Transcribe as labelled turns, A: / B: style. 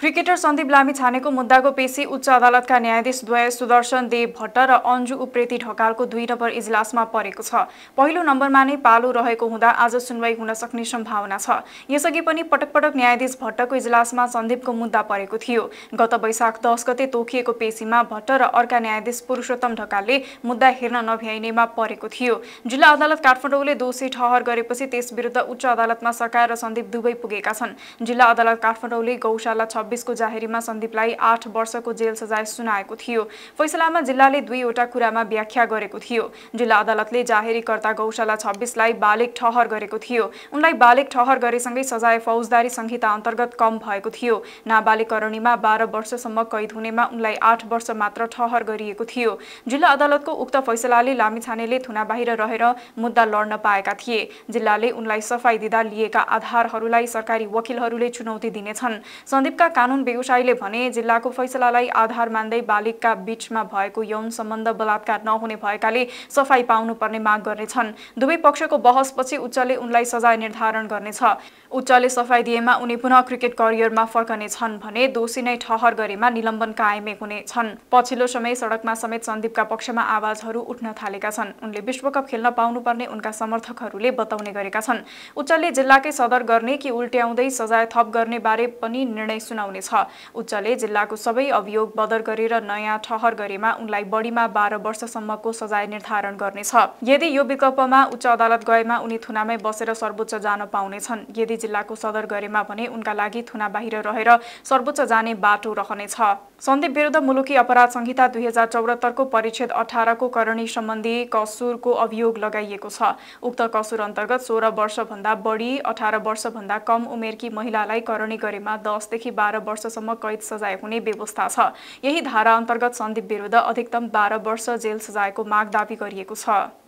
A: Cricketer Sandeep लामी छानेको मुद्दाको पेशी उच्च अदालतका न्यायाधीश द्वय सुदर्शन देव भट्ट र अन्जु उप्रेती ढकालको दुई नम्बर इजलासमा परेको छ। पहिलो नम्बरमा नै पालो रहेको हुँदा आज सुनवाई हुन सक्ने सम्भावना छ। यसअघि पनि पटक पटक न्यायाधीश भट्टको इजलासमा सन्दीपको मुद्दा परेको थियो। गत वैशाख दस गते तोकिएको पेशीमा भट्ट र अर्का न्यायाधीश पुरुषोत्तम ढकालले मुद्दा हेर्न नभ्याइनेमा परेको थियो। जिल्ला अदालत काठमाडौँले दोषी ठहर गरेपछि त्यस विरुद्ध उच्च अदालतमा सरकार र सन्दीप दुवै पुगेका छन्। जिल्ला अदालत काठमाडौँले गौशाला छब्बिसको जाहेरीमा सन्दीपलाई आठ वर्षको जेल सजाय सुनाएको थियो। फैसलामा जिल्लाले दुईवटा कुरामा व्याख्या गरेको थियो। जिल्ला अदालतले जाहेरीकर्ता गौशाला छब्बिसलाई बालिक ठहर गरेको थियो। उनलाई बालिक ठहर गरेसँगै सजाय फौजदारी संहिता अन्तर्गत कम भएको थियो। नाबालिकरणीमा बाह्र वर्षसम्म कैद हुनेमा उनलाई आठ वर्ष मात्र ठहर गरिएको थियो। जिल्ला अदालतको उक्त फैसलाले लामिछानेले थुना बाहिर रहेर मुद्दा लड्न पाएका थिए। जिल्लाले उनलाई सफाई दिँदा लिएका आधारहरूलाई सरकारी वकिलहरूले चुनौती दिनेछन्। सन्दीपका कानुन व्यवसायीले भने जिल्लाको फैसलालाई आधार मान्दै बालिकका बीचमा भएको यौन सम्बन्ध बलात्कार नहुने भएकाले सफाई पाउनुपर्ने माग गर्नेछन्। दुवै पक्षको बहसपछि उच्चले उनलाई सजाय निर्धारण गर्नेछ। उच्चले सफाई दिएमा उनी पुनः क्रिकेट करियरमा फर्कनेछन् भने दोषी नै ठहर गरेमा निलम्बन कायमै हुनेछन्। पछिल्लो समय सडकमा समेत सन्दीपका पक्षमा आवाजहरू उठ्न थालेका छन्। उनले विश्वकप खेल्न पाउनुपर्ने उनका समर्थकहरूले बताउने गरेका छन्। उच्चले जिल्लाकै सदर गर्ने कि उल्ट्याउँदै सजाय थप गर्ने बारे पनि निर्णय सुनाउनेछ उच्चले जिल्लाको सबै अभियोग बदर गरेर नयाँ ठहर गरेमा उनलाई बढीमा बाह्र वर्षसम्मको सजाय निर्धारण गर्नेछ। यदि यो विकल्पमा उच्च अदालत गएमा उनी थुनामै बसेर सर्वोच्च जान पाउनेछन्। यदि जिल्लाको सदर गरेमा भने उनका लागि थुना बाहिर रहेर सर्वोच्च जाने बाटो रहनेछ। सन्दीप विरुद्ध मुलुकी अपराध संहिता दुई हजार चौरात्तरको परिच्छेद अठारको करणी सम्बन्धी कसुरको अभियोग लगाइएको छ। उक्त कसुर अन्तर्गत सोह्र वर्षभन्दा बढी अठार वर्षभन्दा कम उमेरकी महिलालाई करणी गरेमा दसदेखि बाह्र वर्षसम्म कैद सजाय हुने व्यवस्था छ। यही धारा अन्तर्गत सन्दीप विरुद्ध अधिकतम बाह्र वर्ष जेल सजायको माग दावी गरिएको छ।